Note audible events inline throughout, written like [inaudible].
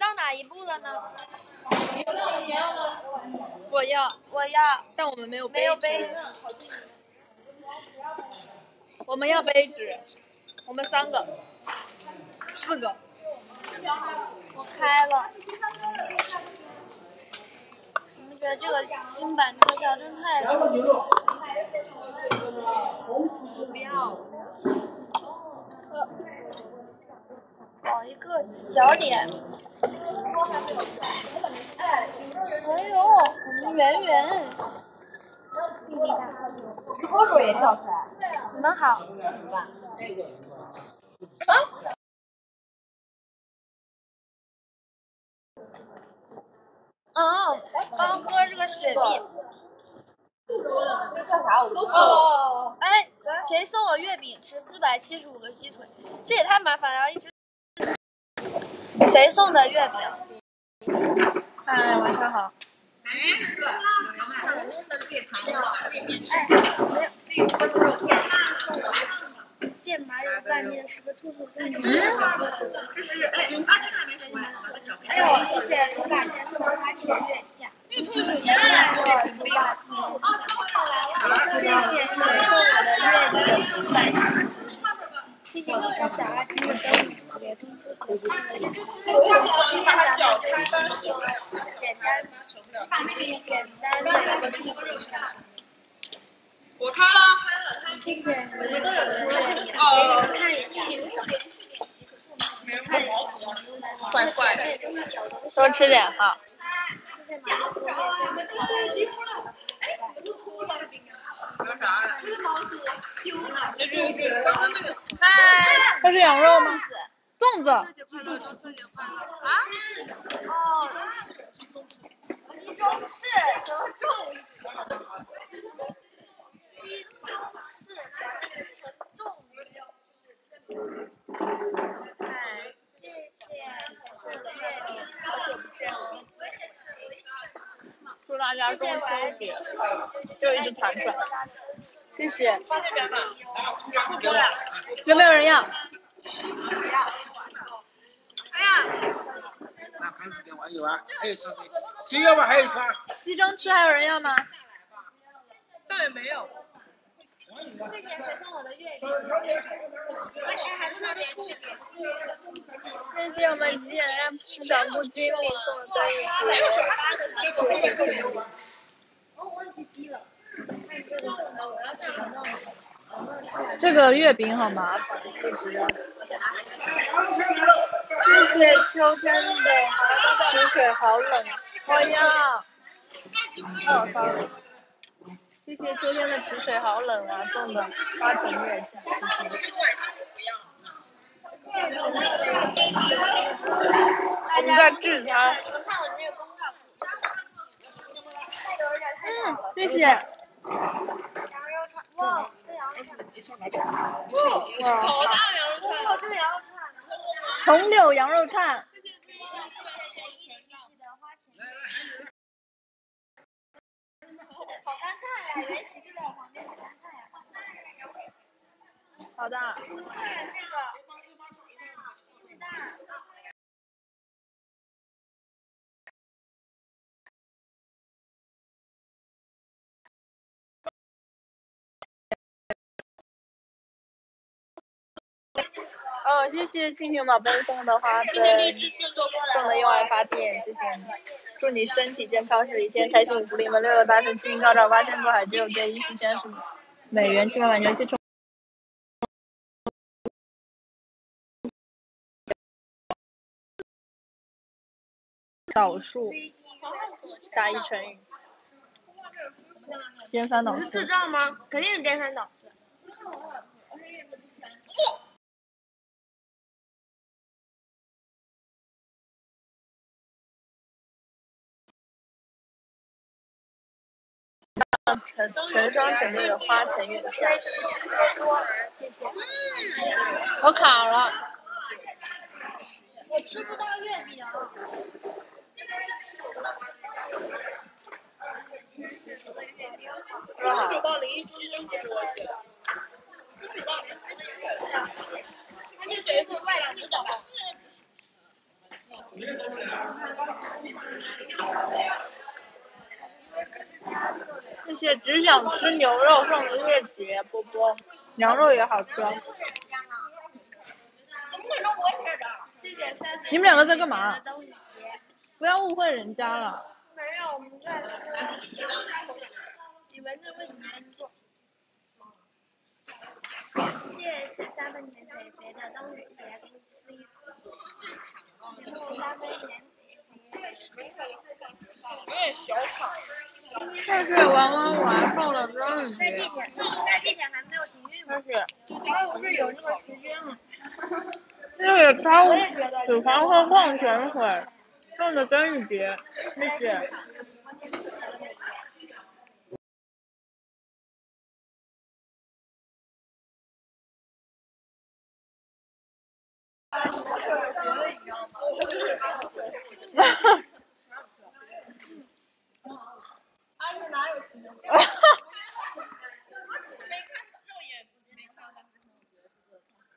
到哪一步了呢？我要，我要。但我们没有没有杯杯子，我们要杯子，我们三个，四个，我开了。你们觉得这个新版特效真太丑了？不要，搞一个小脸。哎呦，我们圆圆。口水也跳出来。你们好。啊哦，刚喝这个雪碧。叫啥？我都哦，哎，谁送我月饼吃四百七十五个鸡腿？这也太麻烦了，一直。谁送的月饼？嗨，晚上好。剑麻油拌面是个兔这是什么？这是哎啊，这个还没熟完，呦，谢谢周大天送的花前月下。谢谢谁送我的月饼谢谢你和小阿金的灯谜，特别中秋节快乐。谢谢咱们对喜喜简单简单的一个祝福。我开了，谢谢你们的月饼，看一下。看一下。怪怪的。多吃点哈。有啥呀？这就是刚刚那个这是羊肉吗？粽子。啊哦，集中式什么重视？集中式承重。哎，谢谢谢谢月饼，好久不见了。祝大家中秋节就一直团粉，谢谢。放那边吧。有没有人要？拿盘子给我有啊，还有啥谁？谁要吧？还有啥？鸡胗吃还有人要吗？倒也没有。谢谢谁送我的月饼？谢谢。我们吉野家市场部经理送的段誉谢谢经理。这个月饼好麻烦，一直要。谢谢秋天的池水好冷，我要。哦，sorry。谢谢秋天的池水好冷啊，送的花前月下，我们在聚餐。嗯，谢谢。羊肉串，哇，红柳羊肉串，好尴尬呀，袁琪就在我旁边，好尴尬呀。好的。这个哦，谢谢蜻蜓宝贝送的花灯，送的用爱发电，谢谢你。祝你身体健康，是一天开心，福临门，六六大顺，七星高照，八仙过海，九九归一，十全十美元，七万万牛，气冲。导数，打一成语，颠三倒四智。障吗？肯定是颠三倒四。成成双成对的花前月下，我卡了。我吃不到月饼。九八零一七真不是我写的。九八零一七。那就写一个外两只脚吧。谢谢只想吃牛肉送的月姐波波，羊肉也好吃。你们两个在干嘛？不要误会人家了。没有，我们在吃。你闻着为什么做？谢谢三分钱姐姐的冬雨节，给你吃一口。然后三分钱。有点小吵。谢谢玩玩玩送的冬雨在地铁，在地铁还没有停运吗？谢谢。哎，我这有那个时间了。谢谢超脂肪和矿泉水送的灯雨节，谢谢。谢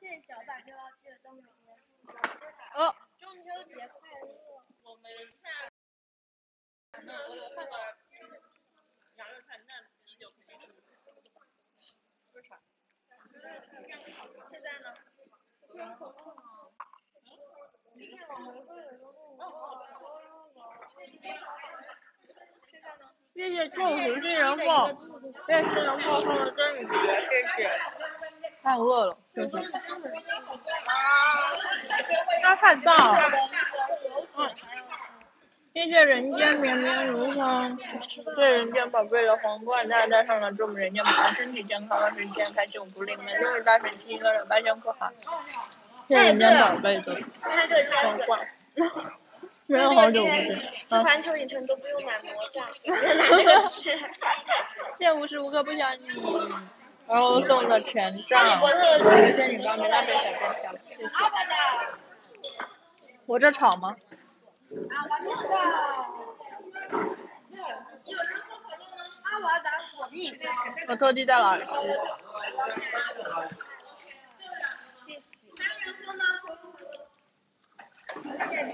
谢小板六幺七的冬雨节。哦，中秋节快乐！我们下羊肉串那啤酒肯定是为啥？现在呢？谢谢祝福新人货，谢谢新人货送的蒸雨节，谢谢。太饿了，谢谢。它太大了。嗯。谢谢人间绵绵如风，谢谢人间宝贝的皇冠，大家戴上了，祝我们人间宝贝身体健康，万事健开心，福临门，六日大顺，七个人八千过好。谢谢人间宝贝的他这个箱子，皇冠。没有好久不见。吃环球影城都不用买魔杖，这个是。谢谢无时无刻不想你，然后送的权杖，谢谢仙女棒，没大水小便条，谢谢。我这吵吗？我特地戴了耳机。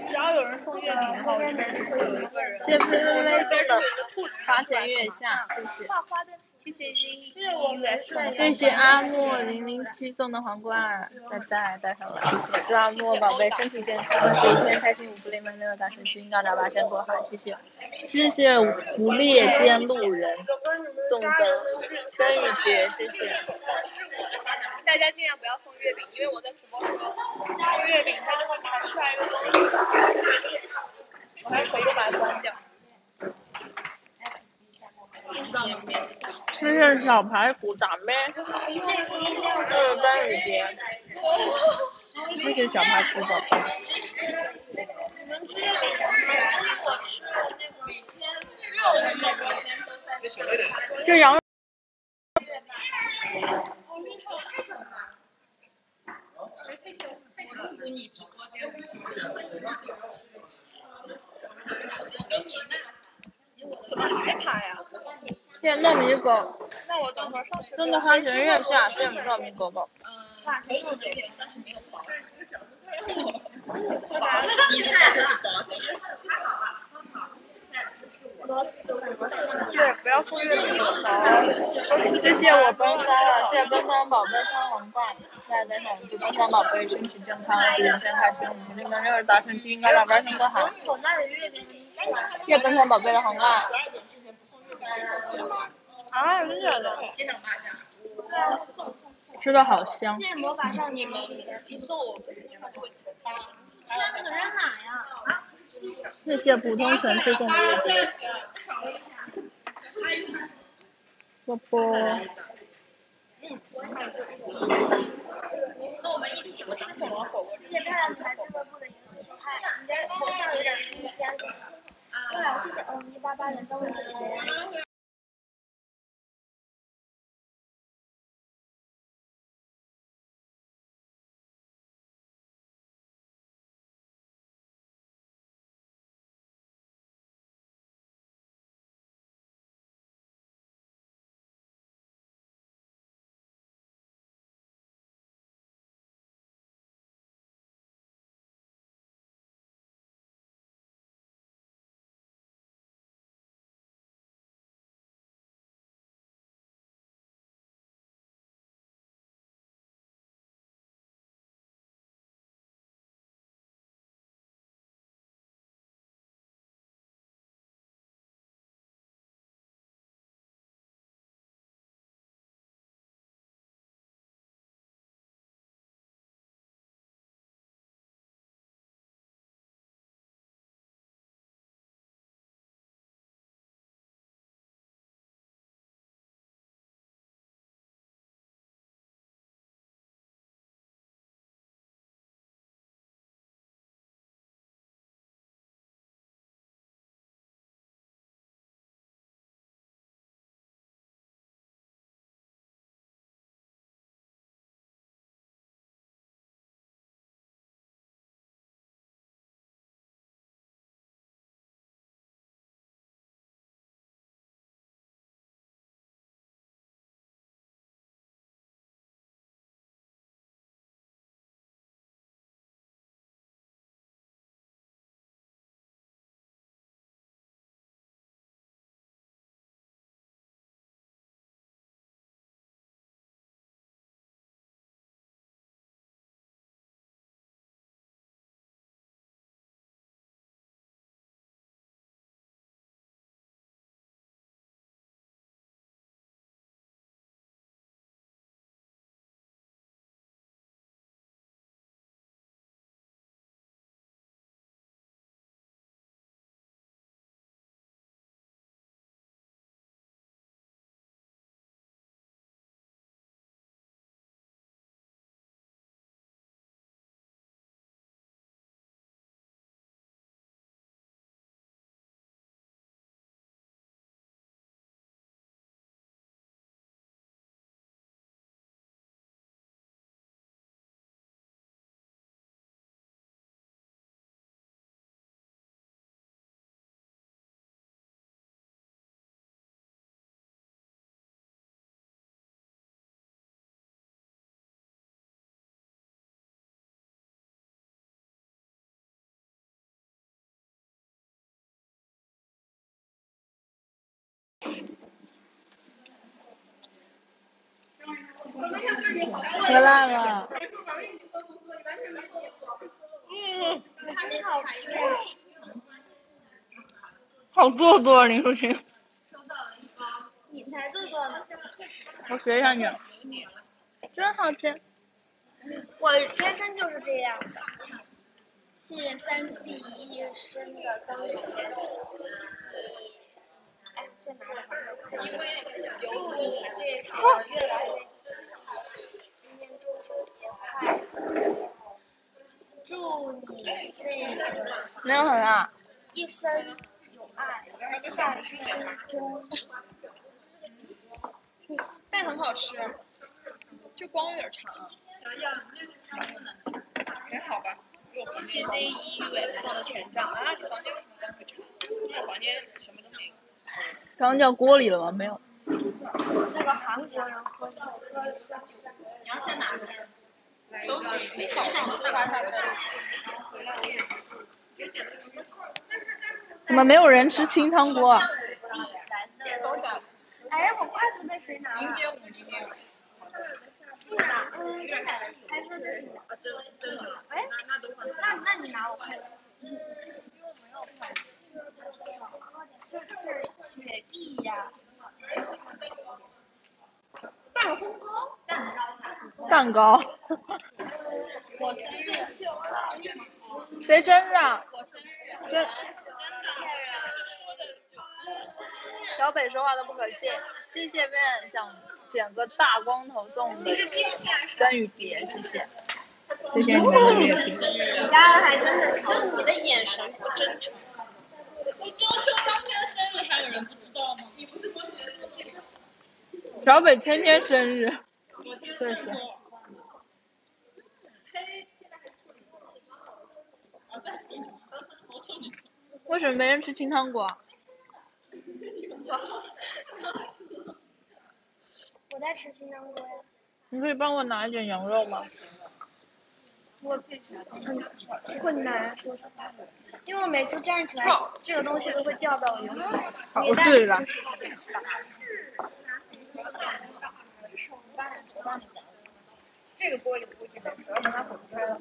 只要有人送月饼的话，我这边就会有一个人。谢谢菲菲菲送的花前月下，谢谢。谢谢一谢谢阿莫零零七送的皇冠，拜拜戴上了，谢谢。祝阿莫宝贝身体健康，万事一天开心，五福临门，六六大顺心，高照八千过海，谢谢。谢谢不列颠路人送的灯雨节，谢谢。大家尽量不要送月饼，因为我在直播的时候送月饼，它就会弹出来一个东西，我还是手动把它关掉。谢谢，谢谢小排骨打咩，谢谢灯雨节，谢谢小排骨。宝贝。你们吃月饼前，我吃了那个肉。的。这羊肉。怎么还卡呀？谢谢糯米狗，那我等会儿上去。真的花前月下，谢糯米狗狗。可以有但是没有包。你菜很薄，对，不要送月饼了。谢谢我奔三了，谢谢奔三宝贝三皇冠，谢谢跟上祝奔三宝贝身体健康，人生开心，五福临门，六日大顺，七应该老八千多好。谢谢奔三宝贝的皇冠。啊，真的。吃的好香。谢谢魔法少女们。吃那个扔哪呀？啊？谢谢普通城市送的月饼。波波。那我们一起，我吃什么火锅？谢谢漂亮牌俱乐部的银河球拍，你的头上有点新对，谢谢哦，一八八的冬雨。喝烂了。嗯，真好吃。好做作，林淑琴。你才做作呢。我学一下你。真好吃。我天生就是这样的。谢谢三季一生的灯节。哎，这拿着好因为祝你这个越来越今天中秋节快乐！祝你这个没有很辣。一生有爱，在心中。但很好吃，就光有点长。还好吧。现在一月放的全账啊！你房间为什么光会长？我房间什么都没有。刚刚掉锅里了吗？没有。那个韩国人喝喝。你要先拿。都是自己早上下去。怎么没有人吃清汤锅啊？哎，我筷子被谁拿了？零点五，零点五。不拿，嗯，还说这是啊，真真的。哎，那那那你拿我筷子。因为我没有筷子。这是雪碧呀。蛋糕。蛋糕。我生日。谁生日啊？我生日。真。小北说话都不可信，这些面想剪个大光头送的灯与别，谢谢，谢谢你们的月饼。你家的还真的是。你的眼神不真诚。我中秋当天生日，还有人不知道吗？你不是过节的是？小北天天生日。对是。为什么没人吃清汤锅？我在吃清汤锅呀。你可以帮我拿一点羊肉吗？我很困难，说实话，因为我每次站起来，这个东西都会掉到我。好，我这里来。这个玻璃估计得要把它滚开了。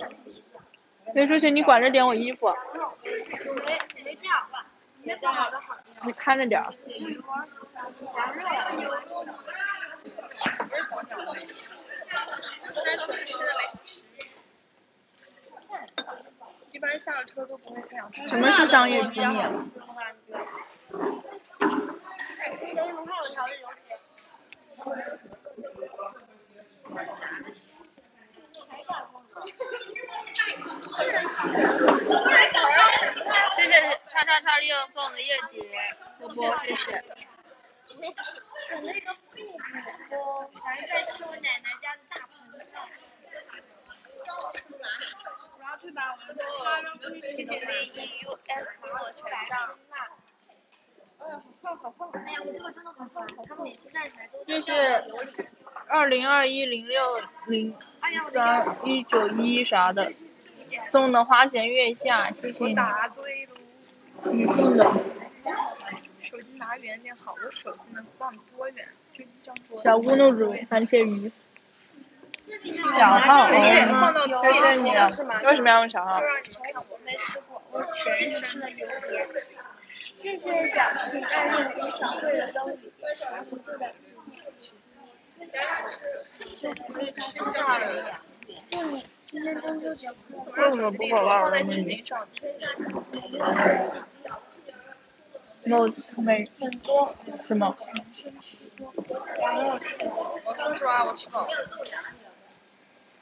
林淑琴，你管着点我衣服。没没掉，没掉好的好。你看着点儿。[laughs] 一般下了车都不会这样吃。什么是商业机密？谢谢叉叉叉利用送的叶蝶波波，谢谢。整了一个布布锅，全在吃我奶奶家的大盆菜。我要去把我们的谢谢 Z E U S 做成账。哎呀，好快好快！哎呀，我这个真的很快，他们每次站起来都这是二零二一零六零三一九一啥的，送的花前月下，谢谢你。答对喽。你送的。手机拿远点好，我手机能放多远？就一张桌子。小咕噜煮番茄鱼。小号，谢谢你。为什么要用小号？就让你们看，我没吃过，我全是吃的油碟。谢谢小视频暗恋跟小贵人都已全部都在。祝你今天中秋节快乐！为什么不好玩了？你。no 没很多是吗？我说实话，我吃饱了。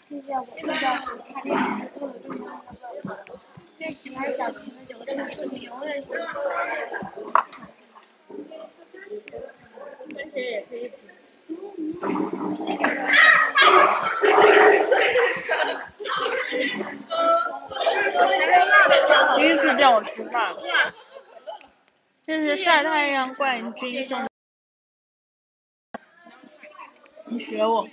现在我遇到谈恋爱都有这么多的，最喜欢小琪的有的是永远喜欢。番茄也可以。第一次叫我吃饭。这是晒太阳冠军送的，你学我。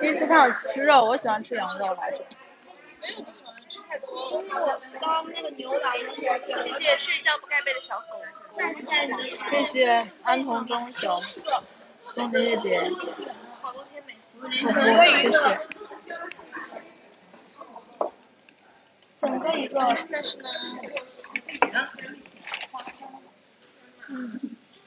第一次看我吃肉，我喜欢吃羊肉来着。没有不喜欢吃太多了。刚刚那个牛腩，谢谢睡觉不盖被的小狗。谢谢安童中雄送的月饼，谢谢。整个一个但是呢，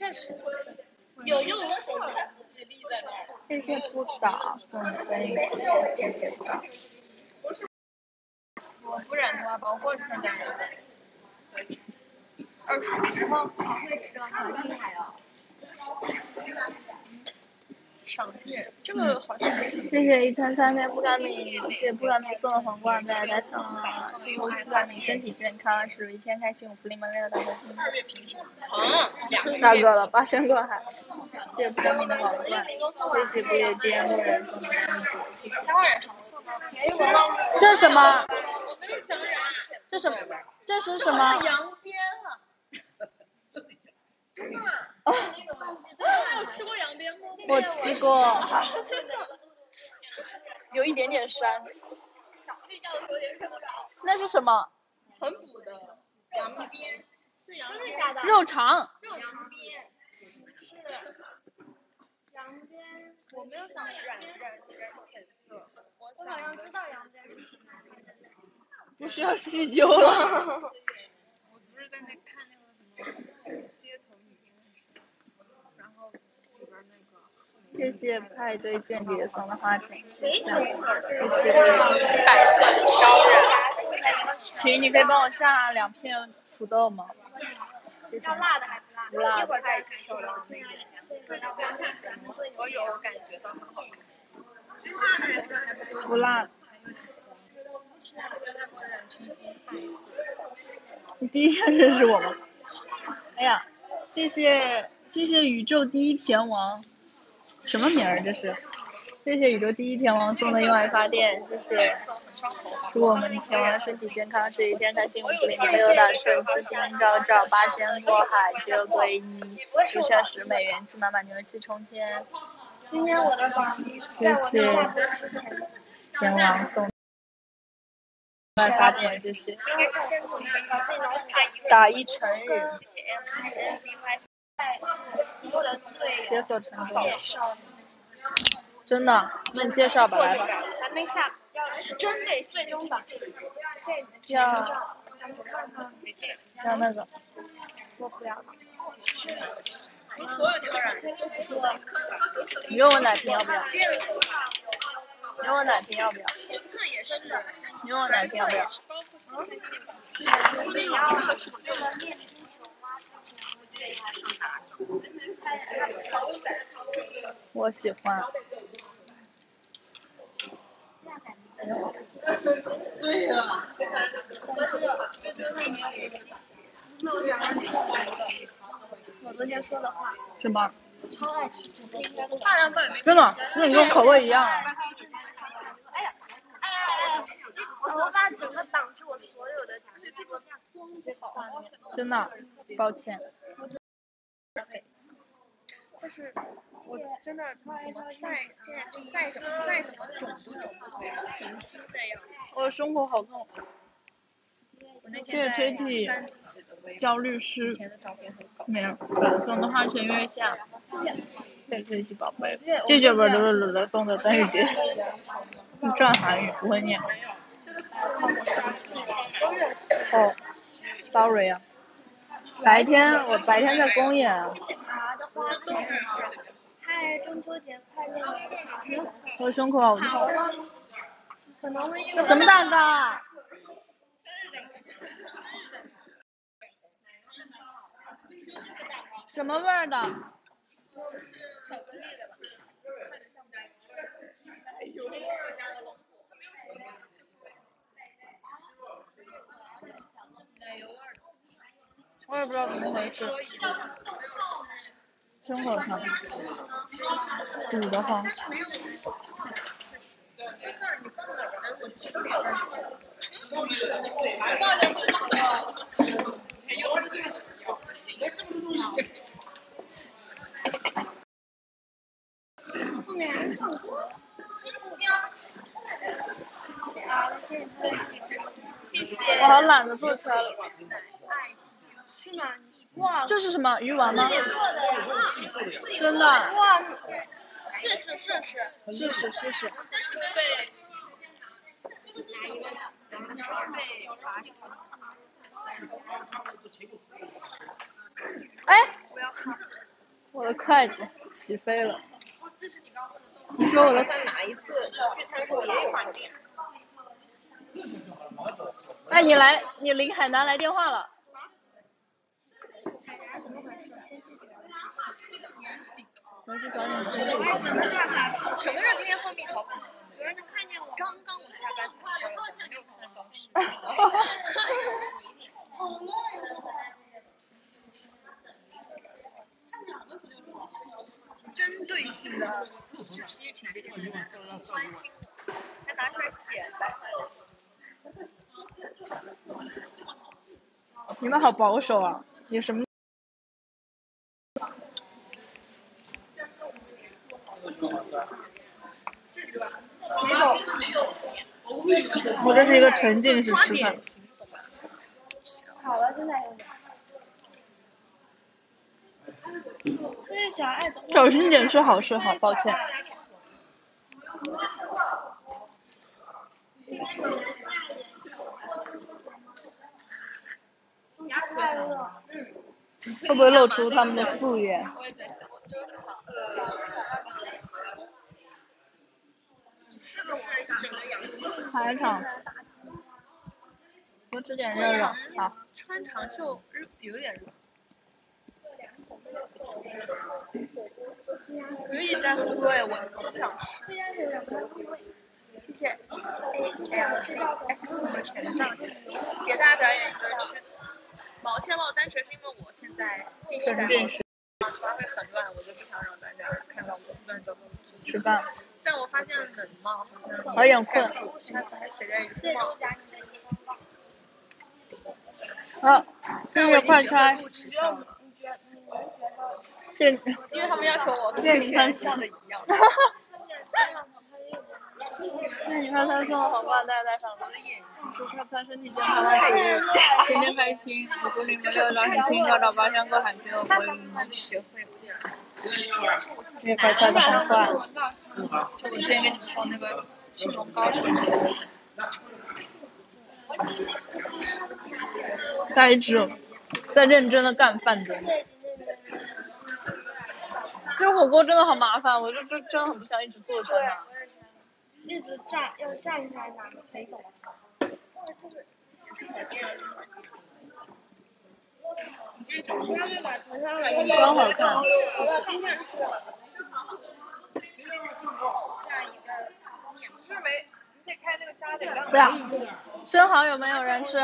确实，有用的手机在那儿。谢谢不倒送的分鱼，谢谢不倒。我不忍的话，包括现在二十五之后好会吃哦，好厉害哦。这个好像谢谢一餐三面不甘米，谢谢不甘米送的皇冠，大家带上啊。祝不甘米身体健康，是一天开心，福临门六大家心。二月平平疼，两个大哥了，八仙过海。谢谢不甘米的皇冠，谢谢不夜颠牧人送的甘米谢谢。家人什么？这是什么？这什么？这是什么？扬鞭啊！真的？你怎么没有吃过羊鞭吗？我吃过，有一点点酸。睡觉的时候也睡不着。那是什么？很补的羊鞭，是扬鞭，假的？肉肠。鞭，是羊鞭，我没有想染染染浅色，我我好像知道羊鞭是什么。不需要细究了。我不是在那看那个什么街头女兵的时候，然后里边那个谢谢派对间谍送的花钱，谢谢。谢谢。挑染，请你可以帮我下两片土豆吗？谢谢。要。辣的还不辣？不辣一会儿再吃。我有感觉到很好。不辣。你第一天认识我吗？哎呀，谢谢谢谢宇宙第一甜王，什么名儿这是？谢谢宇宙第一天王送的用爱发电，谢谢。祝我们天王身体健康，这一天开心，福临门六大顺，四星高照，八仙过海，只有归一，出现十美元，气满满，牛气冲天。今天我的榜谢谢天王送用爱发电，谢谢。打一成语，解锁成功。真的？那你介绍吧，来吧。还没下，要真得最终的。要，要那个，我不要了。你所有挑染你问我奶瓶要不要？你问我奶瓶要不要？你问我奶瓶要不要这个面筋球吗？我喜欢。对呀。我昨天说的话，什么？超爱吃。大人本没真的？那你跟我口味一样？哎呀，哎呀哎呀！我头发整个挡住我所有的这个光这个画面。真的？抱歉。但是我真的怎么再现在再怎么再怎么肿都肿不回曾经那样。我的胸口好痛。我那谢谢推体翻自己的微焦虑师以前的照片很搞没有送的花前月下，谢谢推体宝贝，谢谢不是乐乐送的单语节，你转韩语不会念。哦，sorry 啊，白天我白天在公演啊，嗨，中秋节快乐！我胸口好痛。可能会什么蛋糕啊？什么味儿的？我也不知道怎么回事，真好看，堵得慌。后面还唱歌。谢谢。我好懒得坐车了。是吗？哇，这是什么鱼丸吗？自己做的呀！真的？哇，试试试试。试试试试。哎，我的筷子起飞了。你说我的哪一次聚餐时候也有换电？哎，你来，你林海南来电话了。我去找你什么叫今天喝蜜桃？有人能看见我？刚刚我下班才喝的，没有看到当时。针对性的去批评这些人，关心，还拿出来显摆。你们好保守啊！有什么？我这是一个沉浸式吃饭。好了，现在有点。这是小爱的。小心点吃好吃好，抱歉。快乐。会不会露出他们的素颜？个养猪？排场，多吃点热热好。穿长袖热有点热。可以再喝哎，我都不想吃。谢谢 A G X 的权杖，谢谢。给大家表演一个吃毛线帽单纯是因为我现在必须沉浸式发会很乱，我就不想让大家看到我乱糟糟的。吃饭。但我发现冷帽好像有点困，下次还得戴雨帽。啊，这个快穿。这，因为他们要求我这你看像的一样。[laughs] 那你看他送的红包袋带上了，祝快餐身体健康，万事如意，天天开心。我祝你们六大顺心，高照八仙过海，平安国运。学会。这快餐的很快。就我之前跟你们说那个迅龙高手。呆滞，在认真的干饭中。这火锅真的好麻烦，我就真真的很不想一直坐着呢。一直站，要站起来拿谁懂？真好看，不，要，生蚝有没有人吃？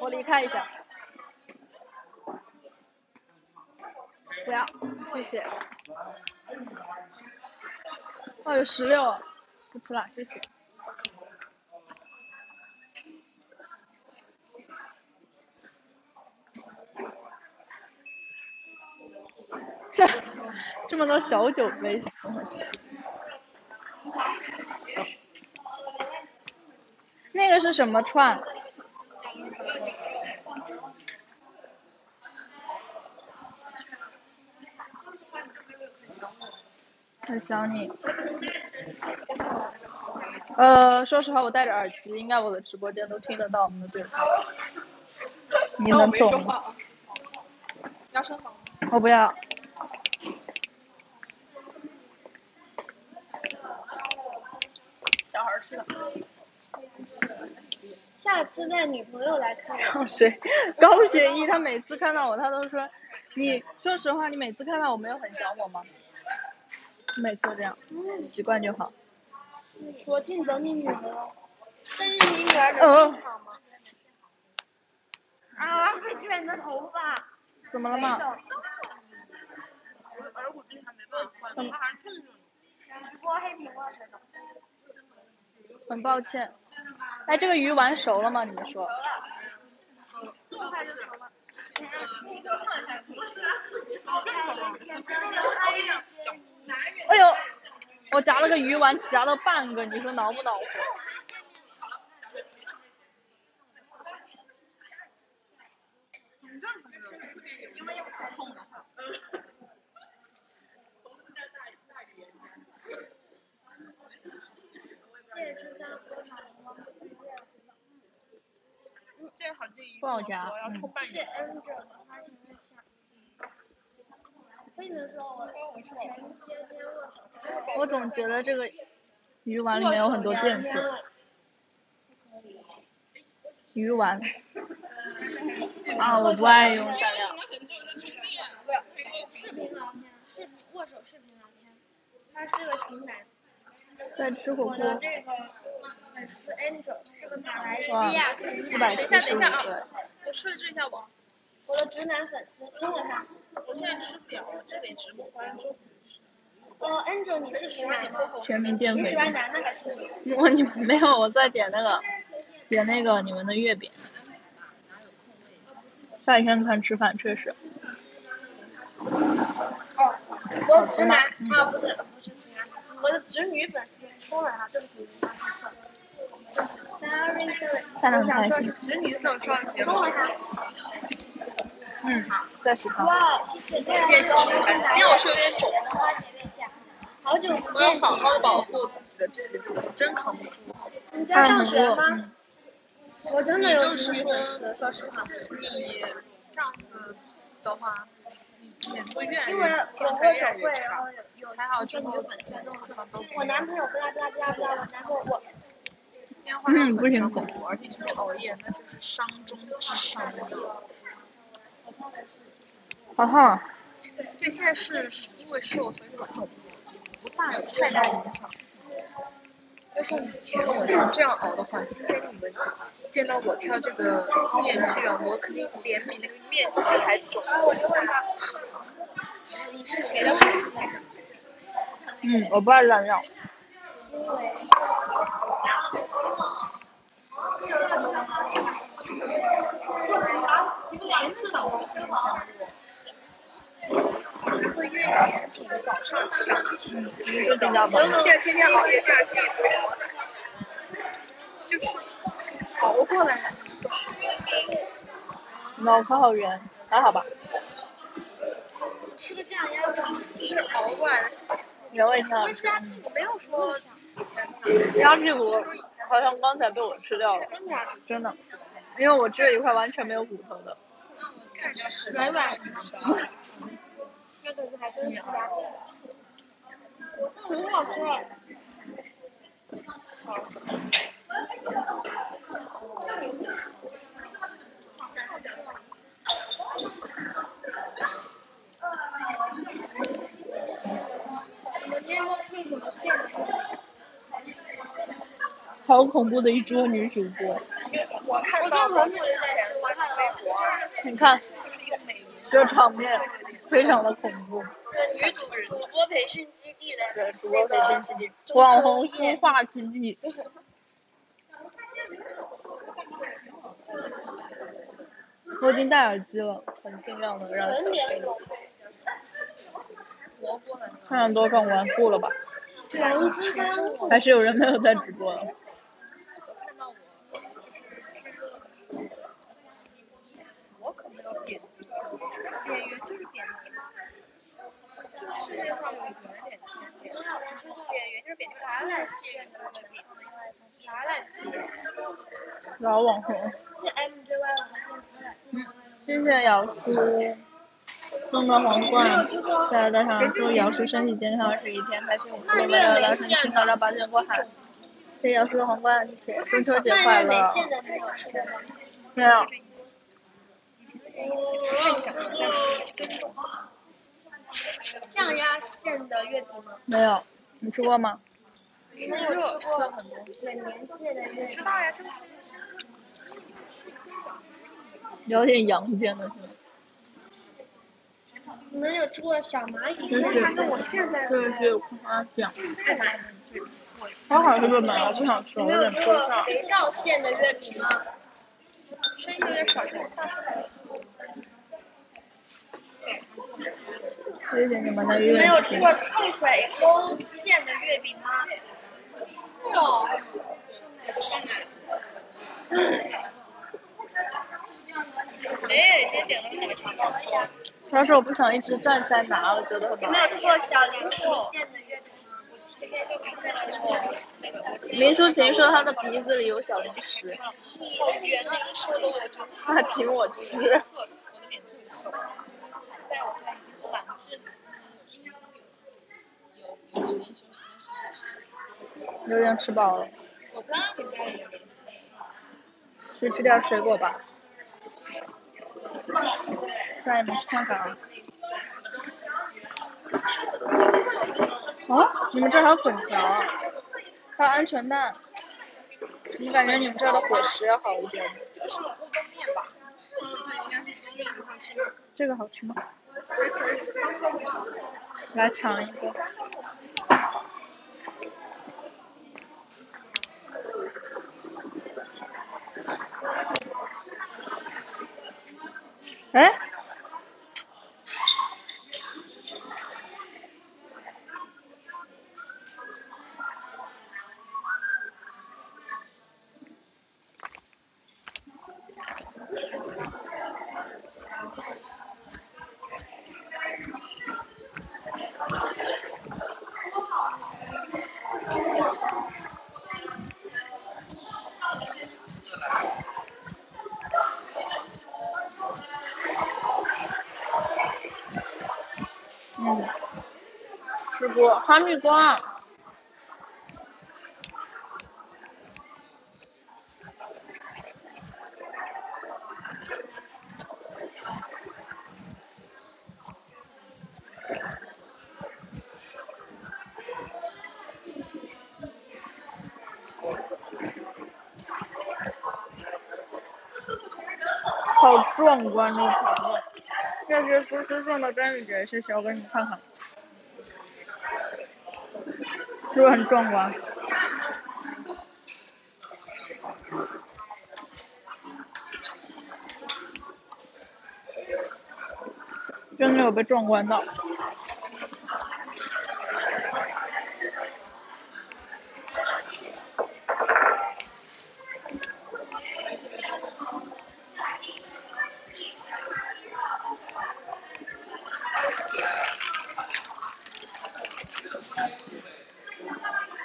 我离开一下。不要，谢谢。哦，有石榴，不吃了，谢谢。这这么多小酒杯，怎么回事？那个是什么串？很想你。呃，说实话，我戴着耳机，应该我的直播间都听得到我们的对话。你能懂吗？要生蚝？我不要。小孩吃的。下次带女朋友来看。找谁？高学一，他每次看到我，他都说：“你说实话，你每次看到我没有很想我吗？”每次都这样，习惯就好。国庆等你女儿，但是你女儿能进场吗？啊！快卷你的头发！怎么了嘛？我的耳骨最近还没办法换，它还是痛着呢。直播黑屏了，真的。很抱歉。哎，这个鱼丸熟了吗？你们说？哎呦，我夹了个鱼丸，只夹到半个，你说恼不恼火？这个好建议，不好夹。我总觉得这个鱼丸里面有很多淀粉。鱼丸。啊，我不爱用蘸料。视频聊天，视频握手视频聊天，他是个型男。在吃火我的锅。这个粉丝 Angel 是个马来西亚粉丝，四百七等一下，等一下啊。我设置一下我。我的直男粉丝，冲我上。我现在吃不了，这得直播关注。呃，Angel 你是直男吗？全民淀粉你喜。欢男的还是女的？我你没有，我在点那个，点那个你们的月饼。下几天看吃饭确实。哦，我直男啊不是不是直男，我的直女粉丝冲了他，对不起，对不起。Sorry sorry，看得很我想说开心是直女粉丝上上节目。嗯，在食堂。哇，谢谢今天我是有点肿，的花前面下，好久不我要见。好好保护自己的皮肤，真扛不住。你在上学吗？嗯我真的有就是说说实话。你这样子的话，你也不愿意。因为我握手会，然后有有还好之后直女粉丝跟我说，都我男朋友不拉不拉不拉不拉，我男朋友我嗯不很辛苦伤骨，而且今天熬夜那就是伤中之伤。好烫啊！对，现在是因为瘦，所以说肿不大有太大影响。要像以前我像这样熬的话，今天你们见到我挑这个面具啊，我肯定脸比那个面具还肿。我就问他，你是谁的粉丝啊？嗯，我不爱蘸料。因为会越严重，早上起来。你是比较忙。现在天天熬夜，第二天也不会熬的，就是熬过来了。脑壳好圆，还好吧？吃个酱鸭子，就是熬过来的。原味挺好吃。但是啊，我没有说鸭屁股好像刚才被我吃掉了，真的，因为我吃了一块完全没有骨头的。软软的，那个还真是鸭子，很好吃。你们今天都吃什么馅的？好恐怖的一桌女主播，我看我到这很久就在吃，我看到 [laughs] 你看，这场面非常的恐怖。女主 [laughs] 主播培训基地的对，主播培训基地，[laughs] 网红孵化基地。我已经戴耳机了，很尽量的让小很点声音。看上多壮观，够了吧？还是有人没有在直播的。看到我就是吃热的，我可没有点进去，演员就是点进去。老网红，谢谢姚叔送的皇冠，在大上祝姚叔身体健康，是一天开心，五福临门，聊成青高照，八仙过海。谢谢姚叔的皇冠，谢谢，中秋节快乐！没有吃过。没有，酱鸭馅的月饼吗？没有，你吃过吗？吃们有吃过很多。对年蟹的月饼？知道呀，就是有点阳间的是吗？你们有吃过小蚂蚁？对对跟我现在对对，花酱。太难了。好好吃不买了，不想吃，你我有点们有吃过吃不上。肥皂馅的月饼吗？声音有点小声。谢谢你们的你们有吃。过臭水沟馅的月饼吗？有。哎，今天点了个那个肠道粥。要是我不想一直站起来拿，我觉得很你麻烦。们有吃过小零食馅的月饼吗？林淑琴说她的鼻子里有小零食，她请我吃。在我看已经懒自己。有点吃饱了，去吃点水果吧。带你们去看看啊。啊，你们这还有粉条，还有鹌鹑蛋。怎么感觉你们这儿的伙食要好一点？这个好吃吗？来尝一个。哎，嗯，吃过哈密瓜。好壮观这个场面！这是苏轼送的端午节，谢谢，我给你们看看，是不是很壮观？真的有被壮观到。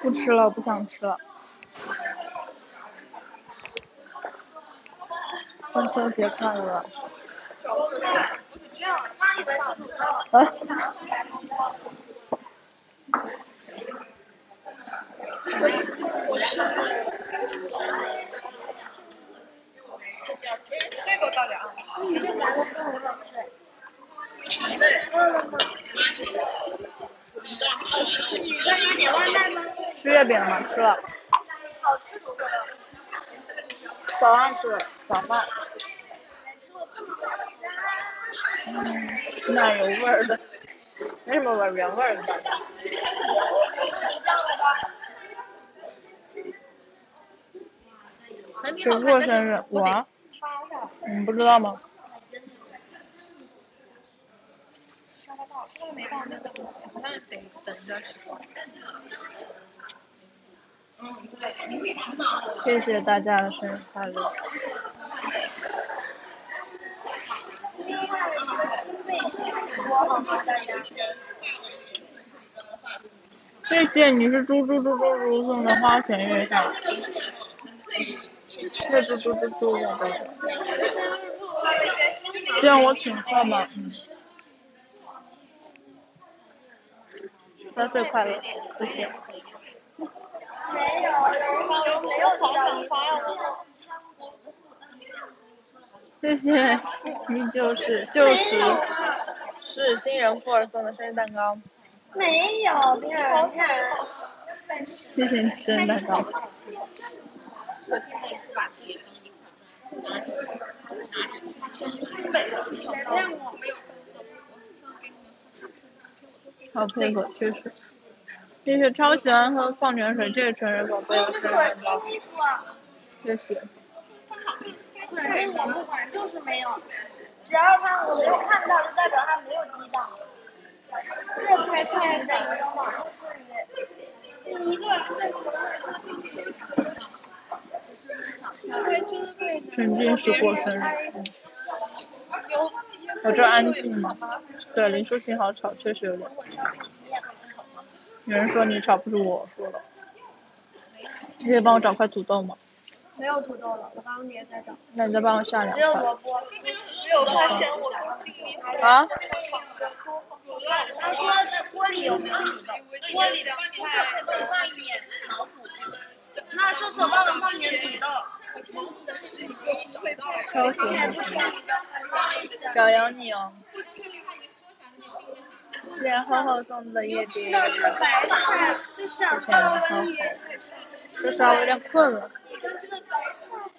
不吃了，不想吃了。中秋节快乐这个倒点啊。嗯，这白萝卜很好吃。饿了吗？你在家点外卖吗？吃月饼了吗？吃了。早上吃的早饭！嗯，奶油味儿的，没什么味儿，原味儿的。谁过生日？我啊。你们不知道吗？刷得到，这个没到那个，好像得等一段时间。谢谢大家的生日快乐！谢谢你是猪猪猪猪猪送的花前月下，谢猪猪猪猪我的，这样我请客吗？嗯。三岁快乐，谢谢。没有，好想发呀？谢谢，你就是就是是新人霍尔送的生日蛋糕。没有，没有人看。谢谢你生日蛋糕。好配合，确实。谢谢超喜欢喝矿泉水，这个成人宝贝有生日蛋糕。谢谢。反正我不管，就是没有。只要他我没有看到，就代表他没有低档。这拍快的，你一个人在沉浸式过生日。我这安静吗？对，林书琴好吵，确实有点。有人说你吵，不是我说的。你可以帮我找块土豆吗？没有土豆了，我刚刚也在找。那你再帮我下两只有。萝卜。没有发现我刚经历啊？他说在锅里有没有土豆？锅里放菜放一点老土。那这次我帮我放点土豆。超喜欢。表扬你哦！谢谢厚厚送的夜蝶。到这个白菜，就想到了你。这稍微有点困了。跟这个白菜炒。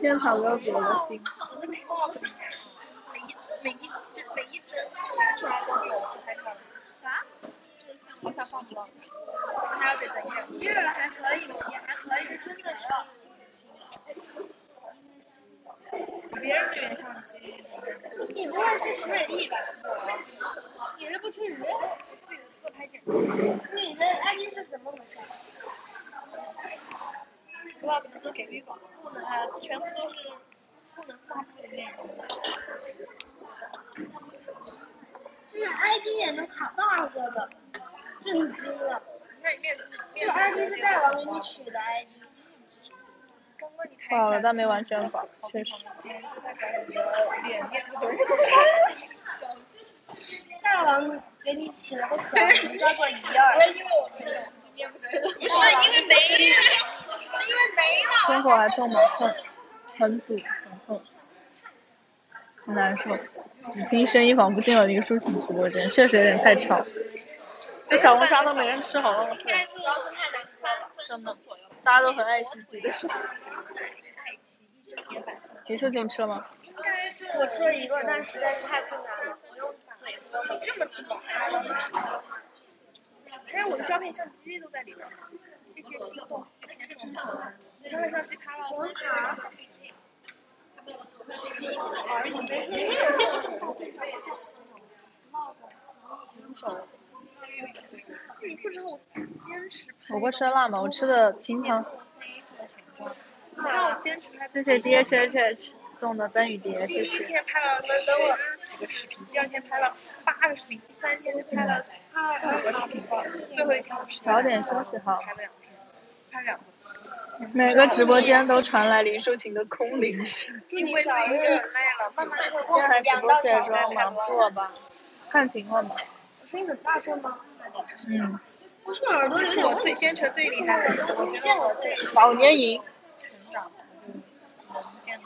天草哥给我的心。这个还可以，也还可以，真的是。别人的原相机。你不会是徐美丽吧？你这不是鱼？自己的自拍简单。你的 ID 是什么回事？怪不得都给不能啊，全部都是不能发布的内容。这个 ID 也能卡 bug 的，震惊了。这个 ID 是大王给你取的 ID。刚刚你开挂了，但没完全挂，确实。大王给你起了个小名叫做一二。不是因为没，是因为没了。胸口还痛吗？痛，很堵，痛，很难受。你听声音仿佛进了一个抒情直播间，确实有点太吵。这小龙虾都没人吃，好浪费。真的，大家都很爱惜自己的手。林书静吃了吗？我吃了一个，但实在是太困难了。这么多，还有我的照片相机都在里边。谢谢心动，你照片相机拍了三十个。你有见过这么大镜头？手。你不知道我坚持拍。火锅吃的辣吗？我吃的清汤。让我坚持拍。谢谢 D H H H 送的灯雨蝶，第。一天拍了等我几个视频，第二天拍了八个视频，第三天就拍了四五个视频，最后一天我实在早点休息好。拍了两天，拍两个。[laughs] 每个直播间都传来林淑琴的空灵声。因为自己一个人累了，慢慢今天来直播卸妆吗？不了吧，看情况吧。我声音很大声吗？嗯。我是耳朵有点这是我最坚持最厉害的一次，我觉得我这老年营。成长就变得。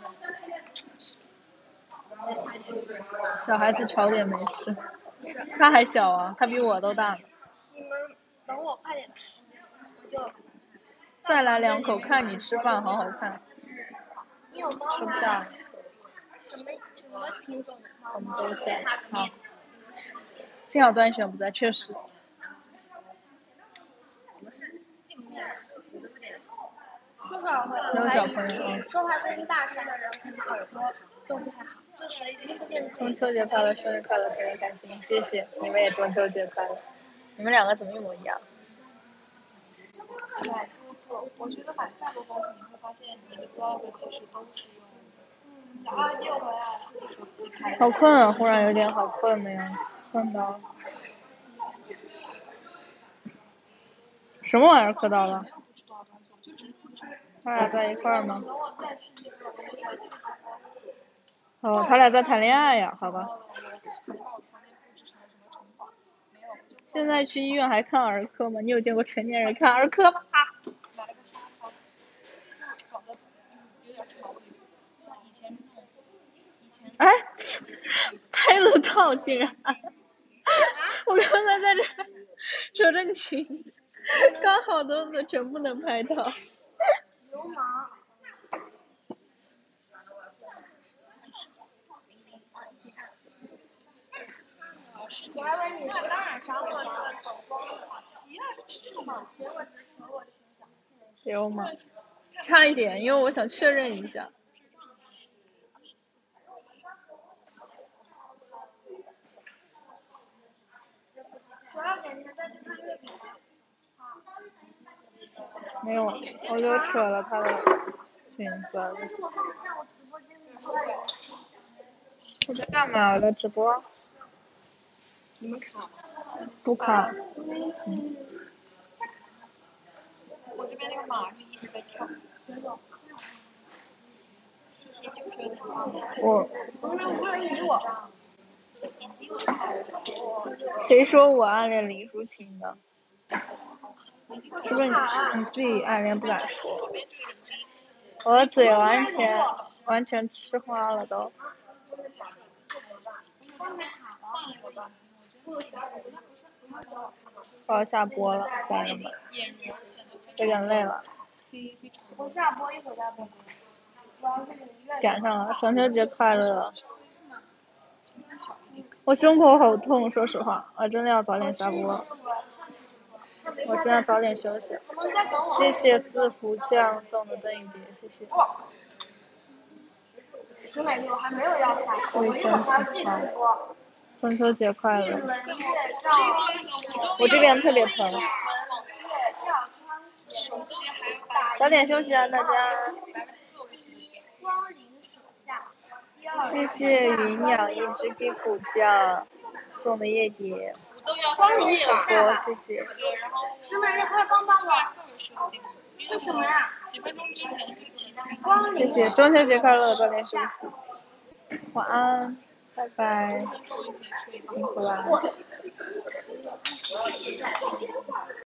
小孩子吵点没事，他还小啊，他比我都大呢。你们等我快点吃，我就。再来两口，看你吃饭好好看。吃不下？我们都在。好。幸好段璇不在，确实。多少会没有小朋友嗯说话声音大声的人可能耳朵都不太好。中秋节快乐，生日快乐，非常开心，谢谢你们也中秋节快乐。你们两个怎么一模一样？对，我我觉得买这么多东西，你会发现你的 blog 其实都是用。啊，你又回来了。手机开。好困啊，忽然有点好困的样子，困到。什么玩意儿磕到了？他俩在一块儿吗？哦，他俩在谈恋爱呀？好吧。现在去医院还看儿科吗？你有见过成年人看儿科吗？哎，拍了套竟然！我刚才在这说着裙，刚好都能全部能拍到。流氓。我还问你是当然杀我了。有吗？差一点，因为我想确认一下。我要改天再去看月饼。没有，我就扯了他的裙子。我在干嘛？我在直播。你们卡吗？不卡。嗯。我这边那个马是一直在跳。我。谁说我暗恋林淑琴的？是不是你你自己暗恋不敢说？我的嘴完全完全吃花了都。我要下播了，家人们，有点累了。赶上了，中秋节快乐！我胸口好痛，说实话，我真的要早点下播。我真的早点休息。谢谢字符酱送的灯语碟，谢谢。十美丽，我还没有要下，我一会儿还要继续播。中秋节快乐！我这边特别疼。早点休息啊，大家。谢谢云养一只壁虎酱送的夜蝶。光临手播，谢谢。十美丽，快帮帮我！为什么呀？谢谢，中秋节快乐，早点休息。晚安。拜拜，辛苦啦。[laughs]